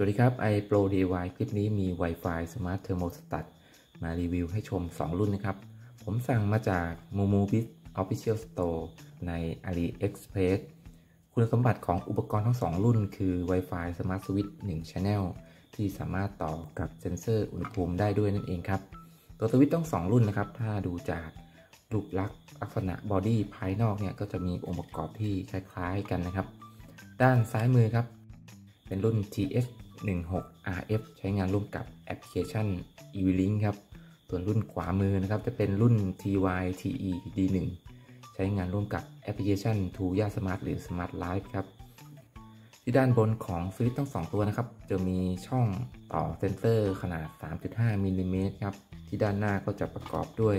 สวัสดีครับ iPro DIY คลิปนี้มี Wi-Fi Smart Thermostat มารีวิวให้ชม 2 รุ่นนะครับ ผมสั่งมาจาก MomoBit Official Store ใน AliExpress คุณสมบัติของอุปกรณ์ทั้ง 2 รุ่น คือ Wi-Fi Smart Switch 1 Channel ที่สามารถต่อกับเซ็นเซอร์อุณหภูมิได้ด้วยนั่นเองครับ ตัวสวิตช์ต้อง 2 รุ่นนะครับ ถ้าดูจากรูปลักษณ์ลักษณะบอดี้ภายนอกเนี่ยก็จะมีองค์ประกอบที่คล้ายๆกันนะครับ ด้านซ้ายมือครับ เป็นรุ่น TS 16 RF ใช้งานร่วมกับแอปพลิเคชัน eWeLink ครับ ส่วนรุ่นขวามือนะครับจะเป็นรุ่น TY TE D1 ใช้งานร่วมกับแอปพลิเคชัน t o y a Smart หรือ Smart Life ครับ ที่ด้านบนของสวิตช์ทั้ง 2 ตัวนะครับ จะมีช่องต่อเซนเซอร์ขนาด 3.5มิลลิเมตรครับ ที่ด้านหน้าก็จะประกอบด้วย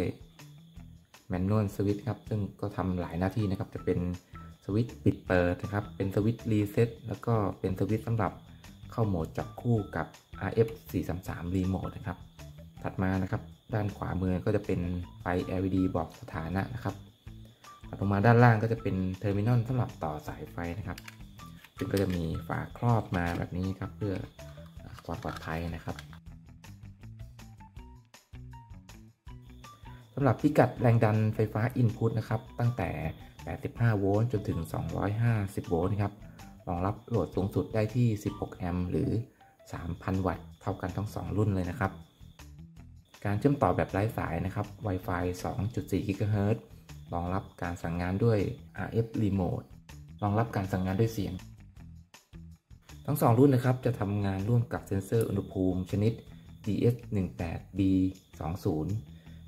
manual switch ครับ ซึ่งก็ทำหลายหน้าที่นะครับ จะเป็นสวิตช์ปิดเปิดนะครับ เป็นสวิตช์ reset แล้วก็เป็นสวิตช์สำหรับ เข้าโหมดจับคู่กับ RF 433 Remote นะครับ ถัดมานะครับ ด้านขวามือก็จะเป็นไฟ LED บอกสถานะนะครับถัดลงมาด้านล่างก็จะเป็น terminal สำหรับต่อสายไฟนะครับ ซึ่งก็จะมีฝาครอบมาแบบนี้ครับ เพื่อความปลอดภัยนะครับสำหรับพิกัดแรงดันไฟฟ้า Input นะครับ ตั้งแต่ 85 โวลต์จนถึง 250 โวลต์ครับ รองรับโหลดสูงสุดได้ที่ 16 แอมป์หรือ 3,000 วัตต์ เท่ากันทั้ง 2 รุ่นเลยนะครับ การเชื่อมต่อแบบไร้สายนะครับ Wi-Fi 2.4 GHz รองรับการสั่งงานด้วย RF Remote รองรับการสั่งงานด้วยเสียง ทั้ง 2 รุ่นนะครับ จะทำงานร่วมกับเซ็นเซอร์อุณหภูมิชนิด DS18B20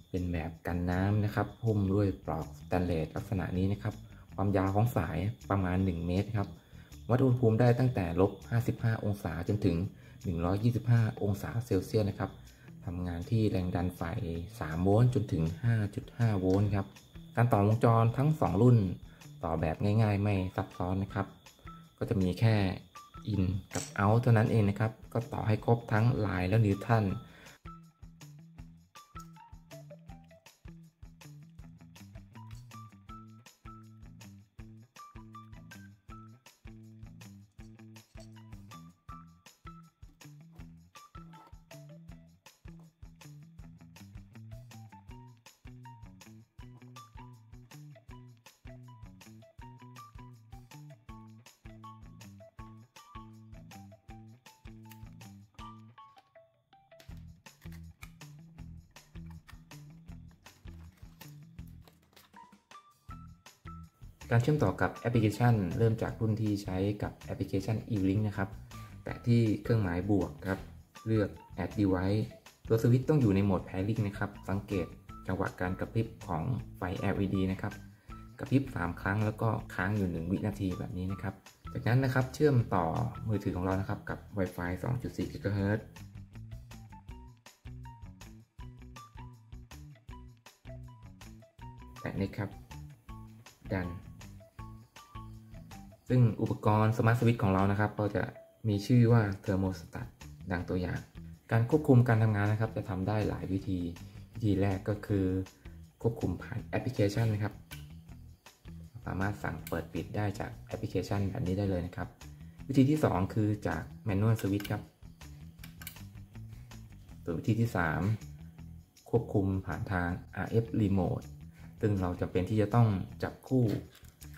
เป็นแบบกันน้ำนะครับหุ้มด้วยปลอกสแตนเลสลักษณะนี้นะครับ ความยาวของสายประมาณ 1 เมตรครับ วัดอุณหภูมิได้ตั้งแต่ลบ 55 องศาจนถึง 125 องศาเซลเซียสนะครับทำงานที่แรงดันไฟ 3 โวลต์จนถึง 5.5 โวลต์ครับ การต่อวงจรทั้ง 2 รุ่นต่อแบบง่ายๆ ไม่ซับซ้อนนะครับ ก็จะมีแค่ in กับ out เท่านั้นเองนะครับ ก็ต่อให้ครบทั้งลายและนิวตัน การเชื่อมต่อกับแอปพลิเคชัน เริ่มจากรุ่นที่ใช้กับแอปพลิเคชัน e-link นะครับ แตะที่เครื่องหมายบวกครับ เลือก add device ตัวสวิตช์ต้องอยู่ในโหมด pairing นะครับ สังเกตจังหวะการกระพริบของไฟ LED นะครับ กระพริบ 3 ครั้งแล้วก็ค้างอยู่ 1 วินาทีแบบนี้นะครับ จากนั้นนะครับเชื่อมต่อมือถือของเรานะครับกับ Wi-Fi 2.4 GHz แตะนี้ครับ ดัน ซึ่งอุปกรณ์ smart switch ของเรานะครับ ก็จะมีชื่อว่า thermostat ดังตัวอย่าง การควบคุมการทำงานนะครับ จะทำได้หลายวิธี วิธีแรกก็คือควบคุมผ่านแอปพลิเคชันนะครับ สามารถสั่งเปิดปิดได้จากแอปพลิเคชันแบบนี้ได้เลยนะครับ วิธีที่ 2 คือจาก manual switch ครับส่วนวิธีที่ 3 ควบคุมผ่านทาง RF Remote ซึ่งเราจะเป็นที่จะต้องจับคู่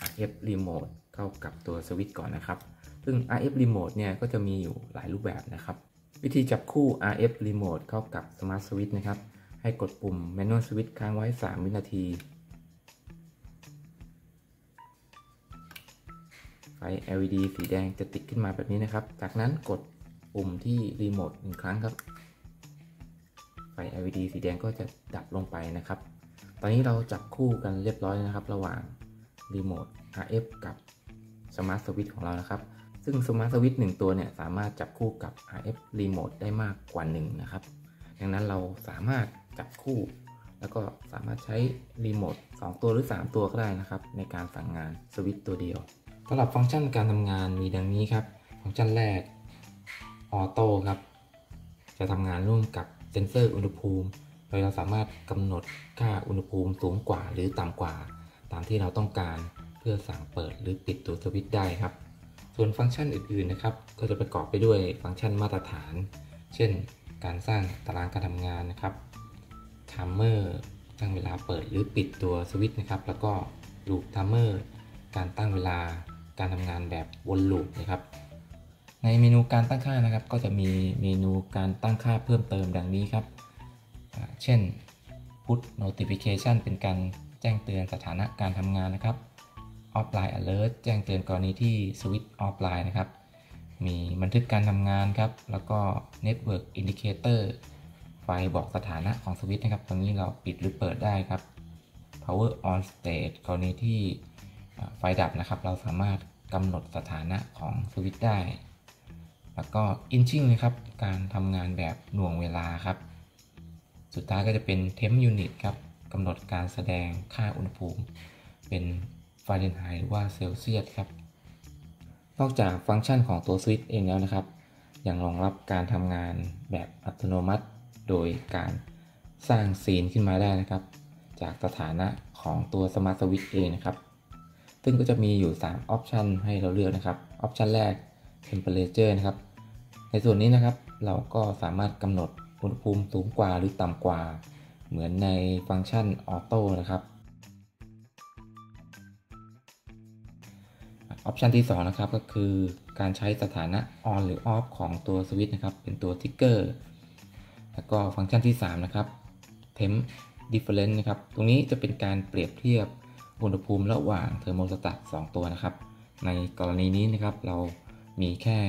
RF Remote เข้ากับตัวสวิตช์ก่อนนะครับ ซึ่ง RF Remote เนี่ยก็จะมีอยู่หลายรูปแบบนะครับ วิธีจับคู่ RF Remote เข้ากับ Smart Switch นะครับ ให้กดปุ่ม Manual Switch ค้างไว้ 3 วินาที ไฟ LED สีแดงจะติดขึ้นมาแบบนี้นะครับ จากนั้นกดปุ่มที่รีโมทหนึ่งครั้งครับ ไฟ LED สีแดงก็จะดับลงไปนะครับ ตอนนี้เราจับคู่กันเรียบร้อยนะครับ ระหว่างรีโมท RF กับ smart switch ของเรานะครับ ซึ่ง smart switch 1ตัวเนี่ยสามารถจับคู่กับ RF Remote ได้มากกว่า1นะครับดังนั้นเราสามารถจับคู่ แล้วก็สามารถใช้รีโมท2ตัวหรือ 3 ตัวก็ได้นะครับ ในการสั่งงานสวิตช์ตัวเดียวสำหรับฟังก์ชันการทำงานมีดังนี้ครับ ฟังก์ชันแรก auto ครับ จะทำงานร่วมกับเซนเซอร์อุณหภูมิ โดยเราสามารถกำหนดค่าอุณหภูมิสูงกว่าหรือต่ำกว่า ตามที่เราต้องการ เพื่อสั่งเปิดหรือปิดตัวสวิตช์ได้ครับ ส่วนฟังก์ชันอื่นๆนะครับ ก็จะประกอบไปด้วยฟังก์ชันมาตรฐาน เช่น การสร้างตารางการทำงานนะครับ timer ตั้งเวลาเปิดหรือปิดตัวสวิตช์นะครับ แล้วก็loop timer การตั้งเวลาการทำงานแบบวน loop นะครับ ในเมนูการตั้งค่านะครับ ก็จะมีเมนูการตั้งค่าเพิ่มเติมดังนี้ครับ เช่น push notification เป็นการแจ้งเตือนสถานะการทำงานนะครับ offline alert แจ้งเตือนกรณีที่สวิตช์ offline นะครับ มีบันทึกการทำงานครับ แล้วก็ network indicator ไฟบอกสถานะของสวิตช์นะครับ ตรงนี้เราปิดหรือเปิดได้ครับ power on state กรณีที่ไฟดับนะครับ เราสามารถกำหนดสถานะของสวิตช์ได้ แล้วก็ inching นะครับ การทำงานแบบหน่วงเวลาครับ สุดท้ายก็จะเป็น temp unit ครับกำหนดการแสดงค่าอุณหภูมิ เป็น ฟาเรนไฮต์หรือว่าเซลเซียสครับ นอกจากฟังก์ชันของตัวสวิตช์เองแล้วนะครับ ยังรองรับการทำงานแบบอัตโนมัติ โดยการสร้าง scene ขึ้นมาได้นะครับ จากสถานะของตัว smart switch เองนะครับ ซึ่งก็จะมีอยู่ 3 option ให้เราเลือกนะครับ option แรก temperature นะครับ ในส่วนนี้นะครับเราก็สามารถกำหนดอุณหภูมิสูงกว่าหรือต่ำกว่า เหมือนในฟังก์ชัน auto นะครับ option ที่2นะครับก็คือการใช้สถานะ on หรือ off ของตัวสวิตช์นะครับ เป็นตัว trigger แล้วก็ฟังก์ชันที่ 3 นะครับ temp difference นะครับ ตรงนี้จะเป็นการเปรียบเทียบอุณหภูมิระหว่างเทอร์โมสตัต2ตัวนะครับ ในกรณีนี้นะครับ เรามีแค่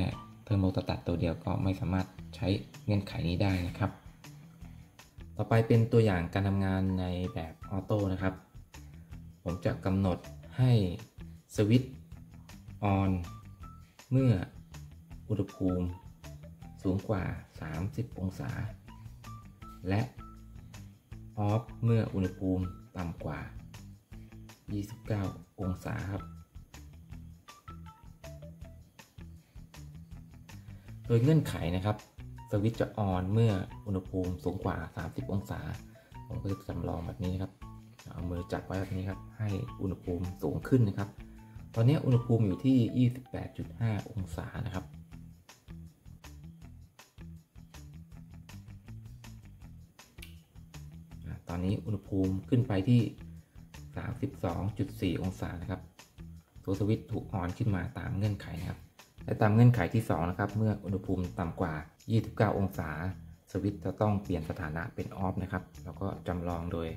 เทอร์โมสตัตตัวเดียวก็ไม่สามารถใช้เงื่อนไขนี้ได้นะครับ ต่อไปเป็นตัวอย่างการทำงานในแบบ auto นะครับ ผมจะกำหนดให้สวิตช์ ออนเมื่ออุณหภูมิสูงกว่า 30 องศา และออฟเมื่ออุณหภูมิต่ำกว่า 29 องศาครับ โดยเงื่อนไขนะครับ สวิตช์จะออนเมื่ออุณหภูมิสูงกว่า 30 องศา ผมก็จะจำลองแบบนี้นะครับ เอามือจับไว้แบบนี้ครับ ให้อุณหภูมิสูงขึ้นนะครับ ตอนนี้อุณหภูมิอยู่ที่ 28.5 องศานะครับ ตอนนี้อุณหภูมิขึ้นไปที่ 32.4 องศานะครับ ตัวสวิตช์ถูกออนขึ้นมาตามเงื่อนไขนะครับ และตามเงื่อนไขที่ 2 นะครับ เมื่ออุณหภูมิต่ำกว่า 29 องศา สวิตช์จะต้องเปลี่ยนสถานะเป็นออฟนะครับ แล้วก็จำลองโดย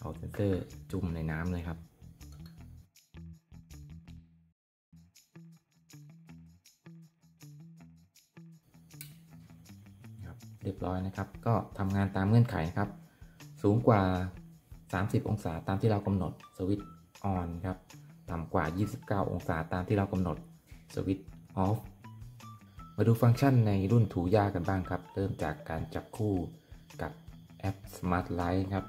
เอาเซนเซอร์จุ่มในน้ำเลยครับ เรียบร้อยนะครับ ก็ทำงานตามเงื่อนไขครับ สูงกว่า 30 องศาตามที่เรากำหนดสวิตช์ออนครับ ต่ำกว่า 29 องศาตามที่เรากำหนดสวิตช์ออฟมาดูฟังก์ชันในรุ่นถูยากันบ้างครับ เริ่มจากการจับคู่กับแอป Smart Light ครับ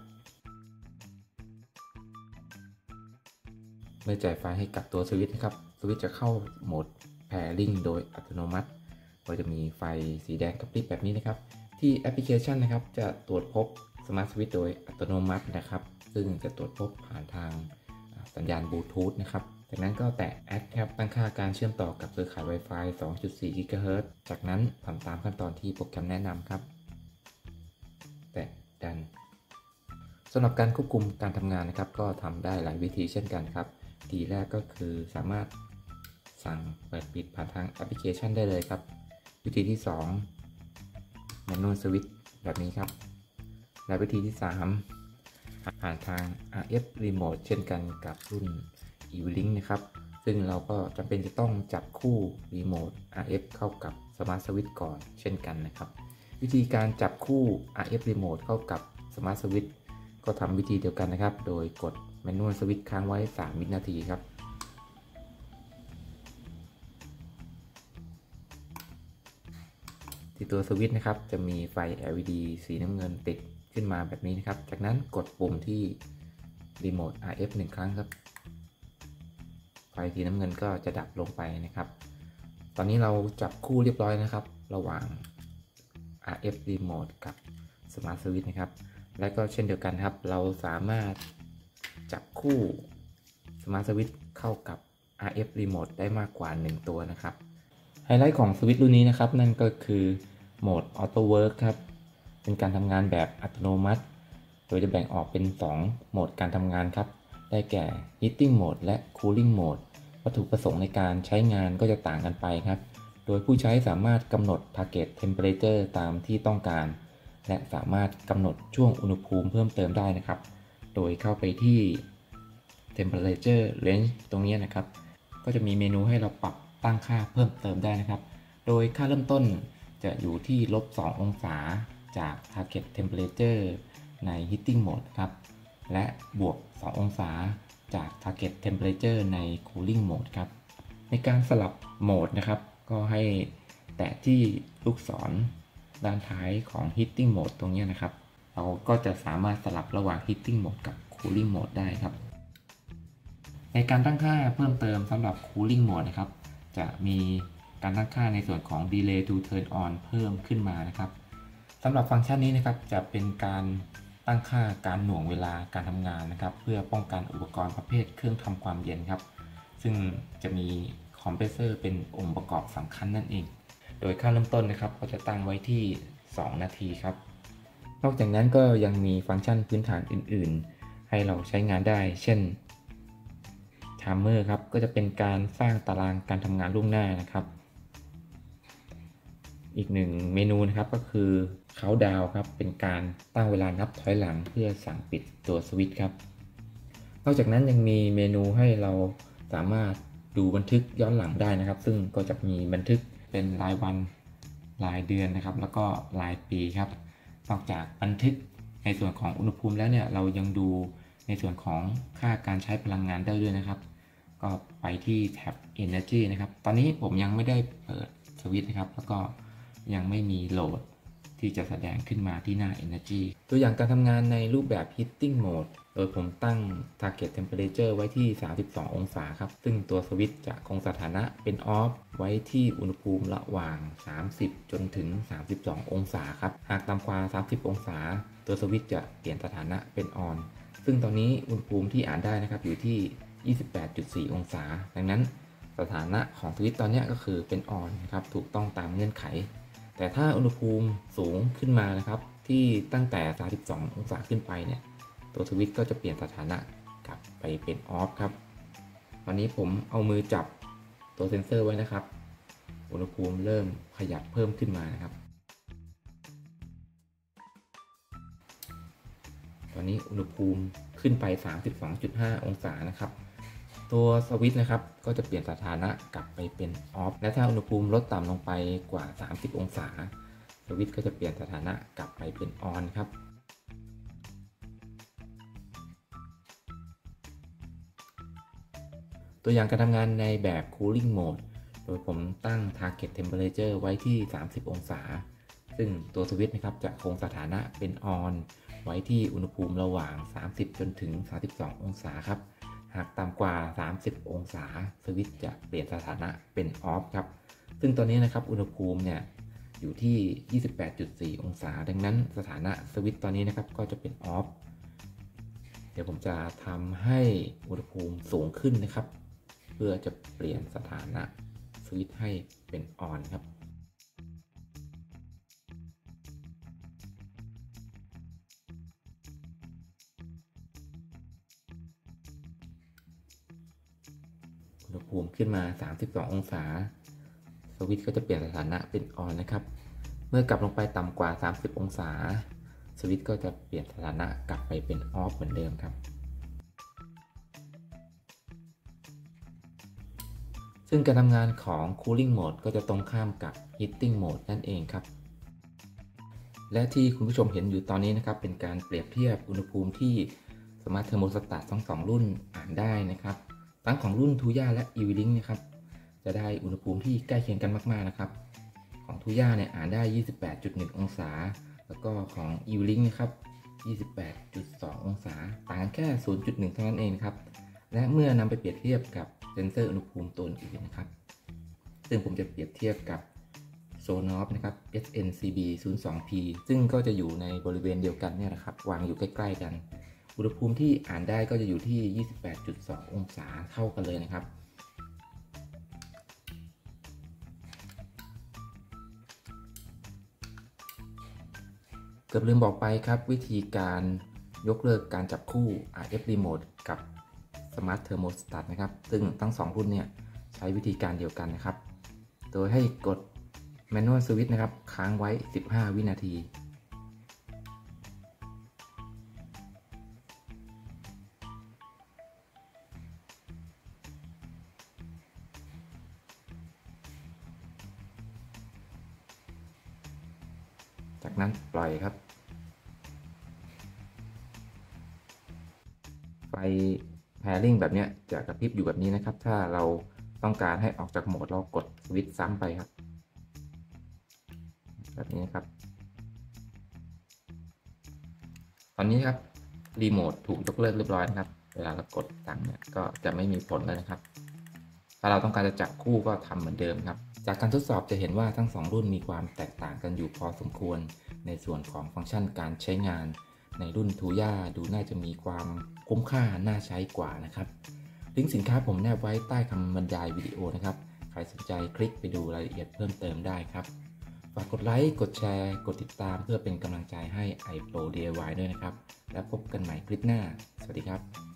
เมื่อจ่ายไฟให้กับตัวสวิตช์นะครับ สวิตช์จะเข้าโหมด Pairing โดยอัตโนมัติ ก็จะมีไฟสีแดงกระพริบแบบนี้นะครับ ที่แอปพลิเคชันนะครับจะตรวจพบสมาร์ทสวิตช์โดยอัตโนมัตินะครับ ซึ่งจะตรวจพบผ่านทางสัญญาณบลูทูธนะครับ จากนั้นก็แตะแอดครับตั้งค่าการเชื่อมต่อกับเครือข่าย Wi-Fi 2.4 GHz จากนั้นทำตามขั้นตอนที่โปรแกรมแนะนำครับ แตะดันสำหรับการควบคุมการทำงานนะครับ ก็ทำได้หลายวิธีเช่นกันครับวิธีแรกก็คือสามารถสั่งเปิดปิดผ่านทางแอปพลิเคชันได้เลยครับ วิธีที่ 2 Manual Switch แบบนี้ครับ และวิธีที่ 3 ผ่านทาง RF Remote เช่นกันกับรุ่น E-Link นะครับ ซึ่งเราก็จำเป็นจะต้องจับคู่ Remote RF เข้ากับ Smart Switch ก่อนเช่นกันนะครับ วิธีการจับคู่ RF Remote เข้ากับ Smart Switch ก็ทำวิธีเดียวกันนะครับ โดยกด Manual Switch ค้างไว้ 3 วินาทีครับ ตัวสวิตช์นะครับ จะมีไฟ LED สีน้ำเงินติดขึ้นมาแบบนี้นะครับ จากนั้นกดปุ่มที่รีโมท RF 1 ครั้งครับ ไฟสีน้ำเงินก็จะดับลงไปนะครับ ตอนนี้เราจับคู่เรียบร้อยนะครับ ระหว่าง RF Remote กับ Smart Switch นะครับ และก็เช่นเดียวกันครับ เราสามารถจับคู่ Smart Switch เข้ากับ RF Remote ได้มากกว่า 1 ตัวนะครับ ไฮไลท์ของสวิตช์รุ่นนี้นะครับ นั่นก็คือ โหมด Auto Work ครับ เป็นการทำงานแบบอัตโนมัติ โดยจะแบ่งออกเป็น 2 โหมดการทำงานครับ ได้แก่ Heating Mode และ Cooling Mode วัตถุประสงค์ในการใช้งานก็จะต่างกันไปครับ โดยผู้ใช้สามารถกำหนด Target Temperature ตามที่ต้องการ และสามารถกำหนดช่วงอุณหภูมิเพิ่มเติมได้นะครับ โดยเข้าไปที่ Temperature Range ตรงนี้นะครับ ก็จะมีเมนูให้เราปรับตั้งค่าเพิ่มเติมได้นะครับ โดยค่าเริ่มต้น จะอยู่ที่ลบ 2 องศาจาก Target Temperature ใน Heating Mode ครับ และบวก 2 องศาจาก Target Temperature ใน Cooling Mode ครับ ในการสลับโหมดนะครับ ก็ให้แตะที่ลูกศรด้านท้ายของ Heating Mode ตรงนี้นะครับ เราก็จะสามารถสลับระหว่าง Heating Mode กับ Cooling Mode ได้ครับ ในการตั้งค่าเพิ่มเติมสำหรับ Cooling Mode นะครับ จะมี การตั้งค่าในส่วนของ Delay to Turn On เพิ่มขึ้นมานะครับสำหรับฟังก์ชันนี้นะครับจะเป็นการตั้งค่าการหน่วงเวลาการทำงานนะครับ เพื่อป้องกันอุปกรณ์ประเภทเครื่องทำความเย็นครับ ซึ่งจะมีคอมเพรสเซอร์เป็นองค์ประกอบสำคัญนั่นเอง โดยค่าเริ่มต้นนะครับก็จะตั้งไว้ที่ 2 นาทีครับ นอกจากนั้นก็ยังมีฟังก์ชันพื้นฐานอื่น ๆ ให้เราใช้งานได้ เช่น Timer ครับก็จะเป็นการสร้างตารางการทำงานล่วงหน้านะครับ อีกหนึ่งเมนูนะครับก็คือ Countdown ครับเป็นการตั้งเวลานับถอยหลังเพื่อสั่งปิดตัวสวิตช์ครับ นอกจากนั้นยังมีเมนูให้เราสามารถดูบันทึกย้อนหลังได้นะครับ ซึ่งก็จะมีบันทึกเป็นรายวันรายเดือนนะครับ แล้วก็รายปีครับ นอกจากบันทึกในส่วนของอุณหภูมิแล้วเนี่ยเรายังดูในส่วนของค่าการใช้พลังงานได้ด้วยนะครับ ก็ไปที่แท็บ Energy นะครับ ตอนนี้ผมยังไม่ได้เปิดสวิตช์นะครับ แล้วก็ ยังไม่มีโหลดที่จะแสดงขึ้นมาที่หน้า Energy ตัวอย่างการทำงานในรูปแบบ Heating Mode โดยผมตั้ง Target Temperature ไว้ที่ 32 องศาครับ ซึ่งตัวสวิตช์จะคงสถานะเป็น Off ไว้ที่อุณหภูมิระหว่าง 30 จนถึง 32 องศาครับ หากต่ำกว่า 30 องศา ตัวสวิตช์จะเปลี่ยนสถานะเป็น On ซึ่งตอนนี้อุณหภูมิที่อ่านได้นะครับอยู่ที่ 28.4 องศา ดังนั้นสถานะของสวิตช์ตอนนี้ก็คือเป็น On นะครับ ถูกต้องตามเงื่อนไข แต่ถ้าอุณหภูมิสูงขึ้นมานะครับ ที่ตั้งแต่ 32 องศาขึ้นไปเนี่ย ตัวสวิตช์ก็จะเปลี่ยนสถานะกลับไปเป็นออฟครับ ตอนนี้ผมเอามือจับตัวเซ็นเซอร์ไว้นะครับ อุณหภูมิเริ่มขยับเพิ่มขึ้นมานะครับ ตอนนี้อุณหภูมิขึ้นไป 32.5 องศานะครับ ตัวสวิตช์นะครับ ก็จะเปลี่ยนสถานะกลับไปเป็นออฟและถ้าอุณหภูมิลดต่ำลงไปกว่า 30 องศา สวิตช์ก็จะเปลี่ยนสถานะกลับไปเป็นออนครับ ตัวอย่างการทำงานในแบบ cooling mode โดยผมตั้ง target temperature ไว้ที่ 30 องศา ซึ่งตัวสวิตช์นะครับจะคงสถานะเป็น on ไว้ที่อุณหภูมิระหว่าง 30 จนถึง 32 องศาครับ หากต่ำ กว่า 30 องศา สวิตช์จะเปลี่ยนสถานะเป็น off ครับ ซึ่งตอนนี้นะครับอุณหภูมิเนี่ยอยู่ที่ 28.4 องศา ดังนั้นสถานะสวิตช์ตอนนี้นะครับก็จะเป็น off เดี๋ยวผมจะทำให้อุณหภูมิสูงขึ้นนะครับ เพื่อจะเปลี่ยนสถานะสวิตช์ให้เป็น on ครับ อุณหภูมิขึ้นมา 32 องศา สวิตช์ก็จะเปลี่ยนสถานะเป็น on นนะครับ เมื่อกลับลงไปต่ำกว่า 30 องศา สวิตช์ก็จะเปลี่ยนสถานะกลับไปเป็น off เหมือนเดิมครับ ซึ่งการทำงานของ cooling mode ก็จะตรงข้ามกับ heating mode นั่นเองครับและที่คุณผู้ชมเห็นอยู่ตอนนี้นะครับ เป็นการเปรียบเทียบอุณหภูมิที่ smart thermostat ทั้งสองรุ่นอ่านได้นะครับ ทั้งของรุ่นทูย่าและ e v l i n k นะครับ จะได้อุณหภูมิที่ใกล้เคียงกันมากๆนะครับ ของทูย่าเนี่ยอ่านได้ 28.1 องศา แล้วก็ของ e v l i n k นะครับ 28.2 องศา ต่างกันแค่ 0.1 เท่านั้นเองครับ และเมื่อนำไปเปรียบเทียบกับเซนเซอร์อุณหภูมิตัวอื่นนะครับ ซึ่งผมจะเปรียบเทียบกับโซนอฟนะครับ SNCB 02P ซึ่งก็จะอยู่ในบริเวณเดียวกันเนี่ยนะครับ วางอยู่ใกล้ ๆ กัน อุณหภูมิที่อ่านได้ก็จะอยู่ที่ 28.2 องศาเท่ากันเลยนะครับ เกือบลืมบอกไปครับ วิธีการยกเลิกการจับคู่ RF Remote กับ Smart Thermostat นะครับ ซึ่งทั้ง 2 รุ่นเนี่ยใช้วิธีการเดียวกันนะครับ โดยให้กด Manual Switch นะครับ ค้างไว้ 15 วินาที จากนั้นปล่อยครับ ไฟแพริ่งแบบนี้จะกระพริบอยู่แบบนี้นะครับ ถ้าเราต้องการให้ออกจากโหมดเรากดสวิตช์ซ้ำไปครับ แบบนี้ครับ ตอนนี้ครับรีโมทถูกยกเลิกเรียบร้อยนะครับ เวลาเรากดสั่งเนี่ยก็จะไม่มีผลแล้วนะครับ ถ้าเราต้องการจะจับคู่ก็ทำเหมือนเดิมครับ จากการทดสอบจะเห็นว่าทั้ง 2 รุ่นมีความแตกต่างกันอยู่พอสมควร ในส่วนของฟังก์ชันการใช้งาน ในรุ่นทูย่าดูน่าจะมีความคุ้มค่าน่าใช้กว่านะครับ ลิงก์สินค้าผมแนบไว้ใต้คำบรรยายวิดีโอนะครับ ใครสนใจคลิกไปดูรายละเอียดเพิ่มเติมได้ครับ ฝากกดไลค์ กดแชร์ กดติดตามเพื่อเป็นกำลังใจให้ iPro DIY ด้วยนะครับ แล้วพบกันใหม่คลิปหน้า สวัสดีครับ